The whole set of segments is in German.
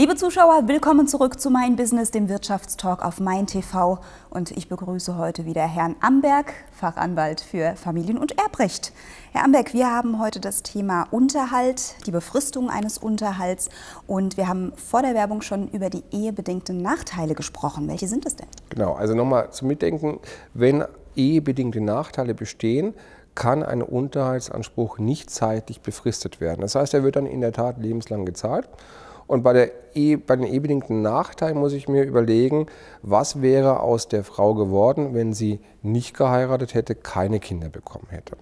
Liebe Zuschauer, willkommen zurück zu Mein Business, dem Wirtschaftstalk auf Mein TV. Und ich begrüße heute wieder Herrn Amberg, Fachanwalt für Familien- und Erbrecht. Herr Amberg, wir haben heute das Thema Unterhalt, die Befristung eines Unterhalts. Und wir haben vor der Werbung schon über die ehebedingten Nachteile gesprochen. Welche sind es denn? Genau, also nochmal zum Mitdenken, wenn ehebedingte Nachteile bestehen, kann ein Unterhaltsanspruch nicht zeitlich befristet werden. Das heißt, er wird dann in der Tat lebenslang gezahlt. Und bei, der e, bei den ehebedingten Nachteilen muss ich mir überlegen, was wäre aus der Frau geworden, wenn sie nicht geheiratet hätte, keine Kinder bekommen hätte.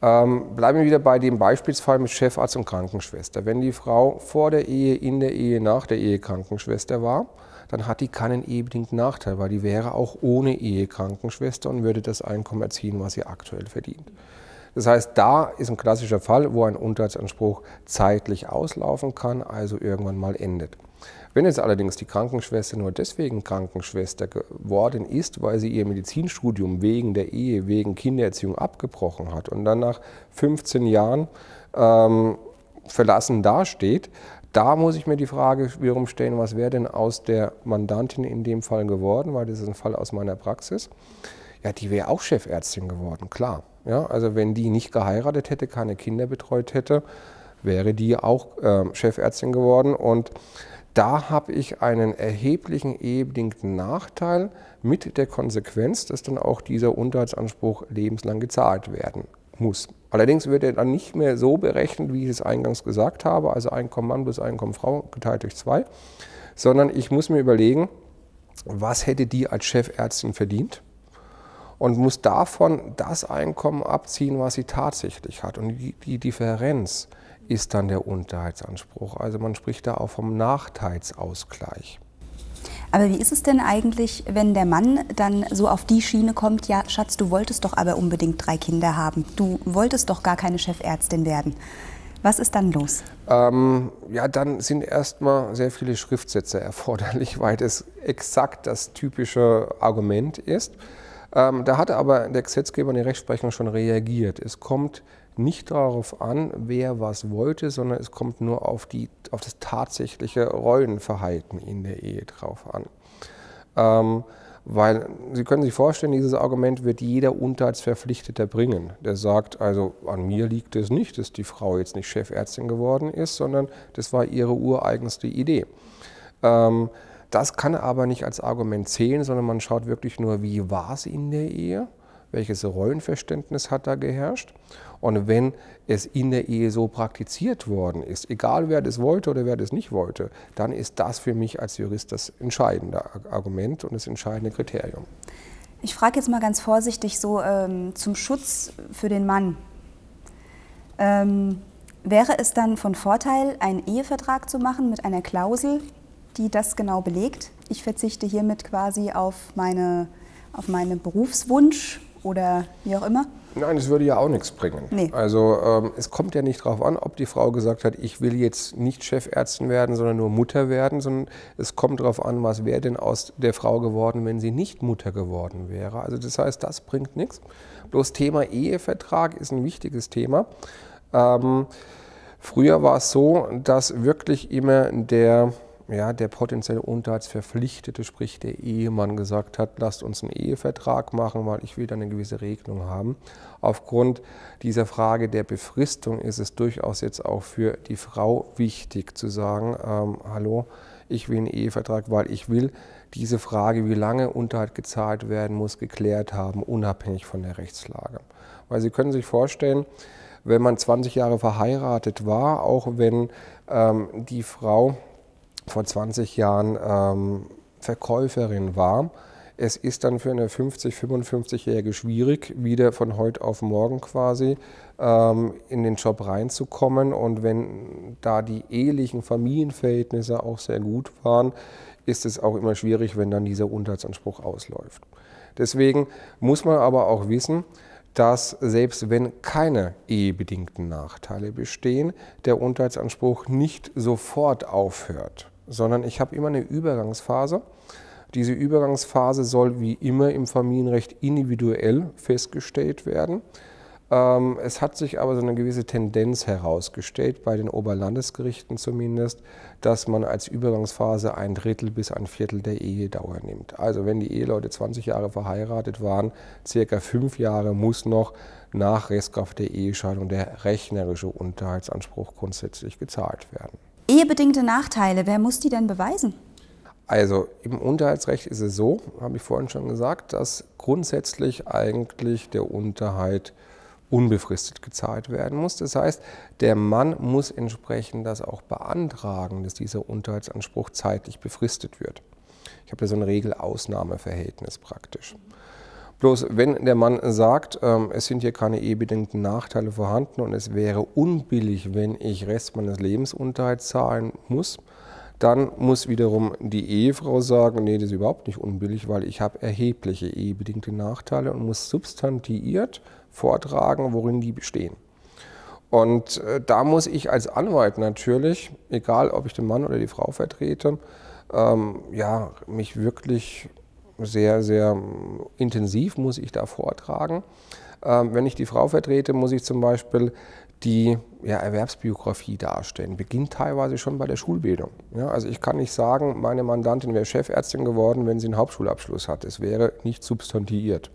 Ähm, bleiben wir wieder bei dem Beispielsfall mit Chefarzt und Krankenschwester. Wenn die Frau vor der Ehe, in der Ehe, nach der Ehe Krankenschwester war, dann hat die keinen ehebedingten Nachteil, weil die wäre auch ohne Ehe Krankenschwester und würde das Einkommen erzielen, was sie aktuell verdient. Das heißt, da ist ein klassischer Fall, wo ein Unterhaltsanspruch zeitlich auslaufen kann, also irgendwann mal endet. Wenn jetzt allerdings die Krankenschwester nur deswegen Krankenschwester geworden ist, weil sie ihr Medizinstudium wegen der Ehe, wegen Kindererziehung abgebrochen hat und dann nach 15 Jahren ähm, verlassen dasteht, da muss ich mir die Frage wiederum stellen, was wäre denn aus der Mandantin in dem Fall geworden, weil das ist ein Fall aus meiner Praxis. Ja, die wäre auch Chefärztin geworden, klar. Ja, also wenn die nicht geheiratet hätte, keine Kinder betreut hätte, wäre die auch äh, Chefärztin geworden. Und da habe ich einen erheblichen ehebedingten Nachteil mit der Konsequenz, dass dann auch dieser Unterhaltsanspruch lebenslang gezahlt werden muss. Allerdings wird er dann nicht mehr so berechnet, wie ich es eingangs gesagt habe, also Einkommen Mann plus Einkommen Frau geteilt durch zwei, sondern ich muss mir überlegen, was hätte die als Chefärztin verdient und muss davon das Einkommen abziehen, was sie tatsächlich hat. Und die, die Differenz ist dann der Unterhaltsanspruch. Also man spricht da auch vom Nachteilsausgleich. Aber wie ist es denn eigentlich, wenn der Mann dann so auf die Schiene kommt, ja, Schatz, du wolltest doch aber unbedingt drei Kinder haben. Du wolltest doch gar keine Chefärztin werden. Was ist dann los? Ähm, ja, dann sind erstmal sehr viele Schriftsätze erforderlich, weil das exakt das typische Argument ist. Ähm, da hat aber der Gesetzgeber und die Rechtsprechung schon reagiert. Es kommt nicht darauf an, wer was wollte, sondern es kommt nur auf, die, auf das tatsächliche Rollenverhalten in der Ehe drauf an. Ähm, weil Sie können sich vorstellen, dieses Argument wird jeder Unterhaltsverpflichteter bringen. Der sagt, also an mir liegt es nicht, dass die Frau jetzt nicht Chefärztin geworden ist, sondern das war ihre ureigenste Idee. Ähm, das kann aber nicht als Argument zählen, sondern man schaut wirklich nur, wie war es in der Ehe, welches Rollenverständnis hat da geherrscht. Und wenn es in der Ehe so praktiziert worden ist, egal wer das wollte oder wer das nicht wollte, dann ist das für mich als Jurist das entscheidende Argument und das entscheidende Kriterium. Ich frage jetzt mal ganz vorsichtig so ähm, zum Schutz für den Mann. Ähm, wäre es dann von Vorteil, einen Ehevertrag zu machen mit einer Klausel, die das genau belegt. Ich verzichte hiermit quasi auf, meine, auf meinen Berufswunsch oder wie auch immer. Nein, es würde ja auch nichts bringen. Nee. Also ähm, es kommt ja nicht darauf an, ob die Frau gesagt hat, ich will jetzt nicht Chefärztin werden, sondern nur Mutter werden, sondern es kommt darauf an, was wäre denn aus der Frau geworden, wenn sie nicht Mutter geworden wäre. Also das heißt, das bringt nichts. Bloß Thema Ehevertrag ist ein wichtiges Thema. Ähm, früher war es so, dass wirklich immer der ja, der potenziell Unterhaltsverpflichtete, sprich der Ehemann, gesagt hat, lasst uns einen Ehevertrag machen, weil ich will da eine gewisse Regelung haben. Aufgrund dieser Frage der Befristung ist es durchaus jetzt auch für die Frau wichtig zu sagen, ähm, hallo, ich will einen Ehevertrag, weil ich will diese Frage, wie lange Unterhalt gezahlt werden muss, geklärt haben, unabhängig von der Rechtslage. Weil Sie können sich vorstellen, wenn man 20 Jahre verheiratet war, auch wenn ähm, die Frau vor 20 Jahren ähm, Verkäuferin war. Es ist dann für eine 50, 55-Jährige schwierig, wieder von heute auf morgen quasi ähm, in den Job reinzukommen. Und wenn da die ehelichen Familienverhältnisse auch sehr gut waren, ist es auch immer schwierig, wenn dann dieser Unterhaltsanspruch ausläuft. Deswegen muss man aber auch wissen, dass selbst wenn keine ehebedingten Nachteile bestehen, der Unterhaltsanspruch nicht sofort aufhört sondern ich habe immer eine Übergangsphase. Diese Übergangsphase soll wie immer im Familienrecht individuell festgestellt werden. Ähm, es hat sich aber so eine gewisse Tendenz herausgestellt, bei den Oberlandesgerichten zumindest, dass man als Übergangsphase ein Drittel bis ein Viertel der Ehedauer nimmt. Also wenn die Eheleute 20 Jahre verheiratet waren, circa fünf Jahre muss noch nach Restkraft der Ehescheidung der rechnerische Unterhaltsanspruch grundsätzlich gezahlt werden. Ehebedingte Nachteile, wer muss die denn beweisen? Also im Unterhaltsrecht ist es so, habe ich vorhin schon gesagt, dass grundsätzlich eigentlich der Unterhalt unbefristet gezahlt werden muss. Das heißt, der Mann muss entsprechend das auch beantragen, dass dieser Unterhaltsanspruch zeitlich befristet wird. Ich habe da so ein Regelausnahmeverhältnis praktisch. Bloß wenn der Mann sagt, ähm, es sind hier keine ehebedingten Nachteile vorhanden und es wäre unbillig, wenn ich Rest meines Lebensunterhalts zahlen muss, dann muss wiederum die Ehefrau sagen, nee, das ist überhaupt nicht unbillig, weil ich habe erhebliche ehebedingte Nachteile und muss substantiiert vortragen, worin die bestehen. Und äh, da muss ich als Anwalt natürlich, egal ob ich den Mann oder die Frau vertrete, ähm, ja, mich wirklich sehr, sehr intensiv muss ich da vortragen. Ähm, wenn ich die Frau vertrete, muss ich zum Beispiel die ja, Erwerbsbiografie darstellen. Beginnt teilweise schon bei der Schulbildung. Ja, also ich kann nicht sagen, meine Mandantin wäre Chefärztin geworden, wenn sie einen Hauptschulabschluss hat. Es wäre nicht substantiiert.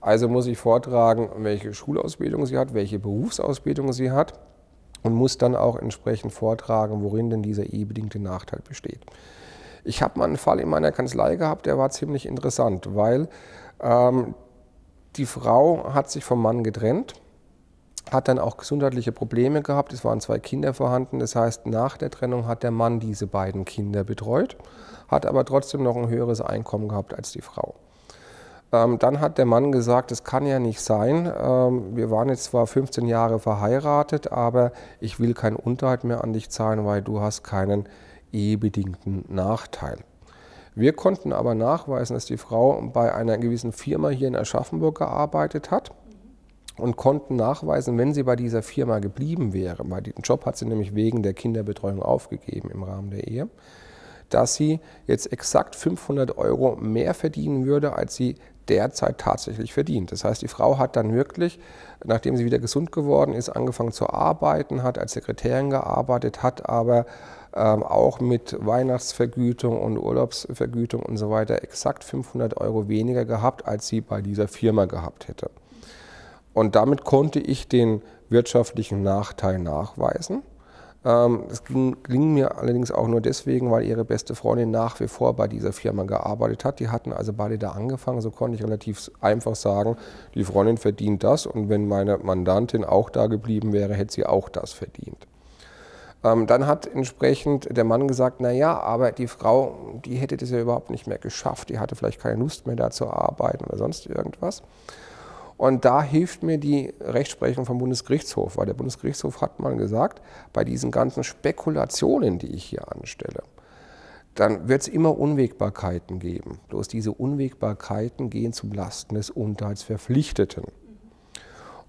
Also muss ich vortragen, welche Schulausbildung sie hat, welche Berufsausbildung sie hat und muss dann auch entsprechend vortragen, worin denn dieser ehebedingte Nachteil besteht. Ich habe mal einen Fall in meiner Kanzlei gehabt, der war ziemlich interessant, weil ähm, die Frau hat sich vom Mann getrennt, hat dann auch gesundheitliche Probleme gehabt. Es waren zwei Kinder vorhanden. Das heißt, nach der Trennung hat der Mann diese beiden Kinder betreut, hat aber trotzdem noch ein höheres Einkommen gehabt als die Frau. Ähm, dann hat der Mann gesagt, es kann ja nicht sein. Ähm, wir waren jetzt zwar 15 Jahre verheiratet, aber ich will keinen Unterhalt mehr an dich zahlen, weil du hast keinen ehebedingten Nachteil. Wir konnten aber nachweisen, dass die Frau bei einer gewissen Firma hier in Aschaffenburg gearbeitet hat und konnten nachweisen, wenn sie bei dieser Firma geblieben wäre, weil den Job hat sie nämlich wegen der Kinderbetreuung aufgegeben im Rahmen der Ehe, dass sie jetzt exakt 500 Euro mehr verdienen würde, als sie derzeit tatsächlich verdient. Das heißt, die Frau hat dann wirklich, nachdem sie wieder gesund geworden ist, angefangen zu arbeiten, hat als Sekretärin gearbeitet, hat aber ähm, auch mit Weihnachtsvergütung und Urlaubsvergütung und so weiter exakt 500 Euro weniger gehabt, als sie bei dieser Firma gehabt hätte. Und damit konnte ich den wirtschaftlichen Nachteil nachweisen. Ähm, es ging, ging, mir allerdings auch nur deswegen, weil ihre beste Freundin nach wie vor bei dieser Firma gearbeitet hat. Die hatten also beide da angefangen. So konnte ich relativ einfach sagen, die Freundin verdient das und wenn meine Mandantin auch da geblieben wäre, hätte sie auch das verdient. Ähm, dann hat entsprechend der Mann gesagt, na ja, aber die Frau, die hätte das ja überhaupt nicht mehr geschafft. Die hatte vielleicht keine Lust mehr da zu arbeiten oder sonst irgendwas. Und da hilft mir die Rechtsprechung vom Bundesgerichtshof, weil der Bundesgerichtshof hat mal gesagt, bei diesen ganzen Spekulationen, die ich hier anstelle, dann wird es immer Unwägbarkeiten geben. Bloß diese Unwägbarkeiten gehen zum Lasten des Unterhaltsverpflichteten.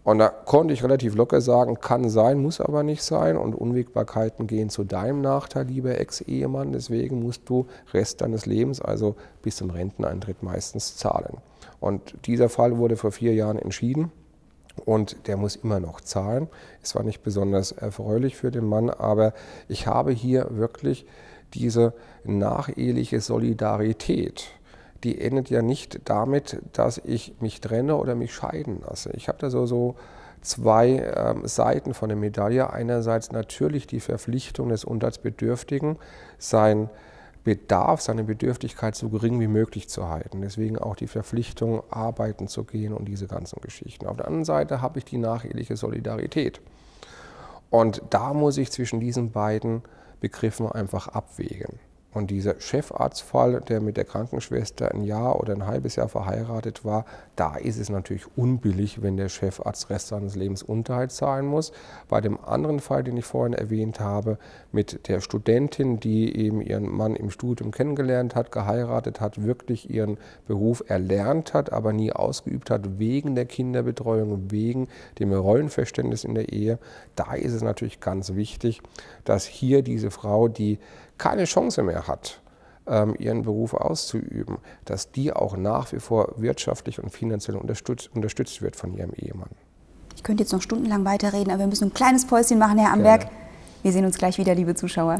Und da konnte ich relativ locker sagen, kann sein, muss aber nicht sein. Und Unwägbarkeiten gehen zu deinem Nachteil, lieber Ex-Ehemann. Deswegen musst du Rest deines Lebens, also bis zum Renteneintritt meistens zahlen. Und dieser Fall wurde vor vier Jahren entschieden und der muss immer noch zahlen. Es war nicht besonders erfreulich für den Mann, aber ich habe hier wirklich diese nacheheliche Solidarität. Die endet ja nicht damit, dass ich mich trenne oder mich scheiden lasse. Ich habe da so, so zwei ähm, Seiten von der Medaille. Einerseits natürlich die Verpflichtung des Unterhaltsbedürftigen, sein Bedarf, seine Bedürftigkeit so gering wie möglich zu halten. Deswegen auch die Verpflichtung, arbeiten zu gehen und diese ganzen Geschichten. Auf der anderen Seite habe ich die nacheheliche Solidarität. Und da muss ich zwischen diesen beiden Begriffen einfach abwägen. Und dieser Chefarztfall, der mit der Krankenschwester ein Jahr oder ein halbes Jahr verheiratet war, da ist es natürlich unbillig, wenn der Chefarzt Rest seines Lebens Unterhalt zahlen muss. Bei dem anderen Fall, den ich vorhin erwähnt habe, mit der Studentin, die eben ihren Mann im Studium kennengelernt hat, geheiratet hat, wirklich ihren Beruf erlernt hat, aber nie ausgeübt hat, wegen der Kinderbetreuung, wegen dem Rollenverständnis in der Ehe, da ist es natürlich ganz wichtig, dass hier diese Frau, die keine Chance mehr hat, ähm, ihren Beruf auszuüben, dass die auch nach wie vor wirtschaftlich und finanziell unterstützt, unterstützt wird von ihrem Ehemann. Ich könnte jetzt noch stundenlang weiterreden, aber wir müssen ein kleines Päuschen machen, Herr Amberg. Gerne. Wir sehen uns gleich wieder, liebe Zuschauer.